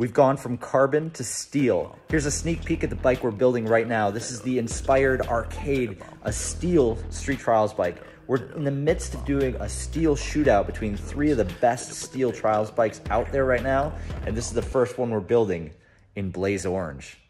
We've gone from carbon to steel. Here's a sneak peek at the bike we're building right now. This is the Inspired Arcade, a steel street trials bike. We're in the midst of doing a steel shootout between three of the best steel trials bikes out there right now. And this is the first one we're building in Blaze Orange.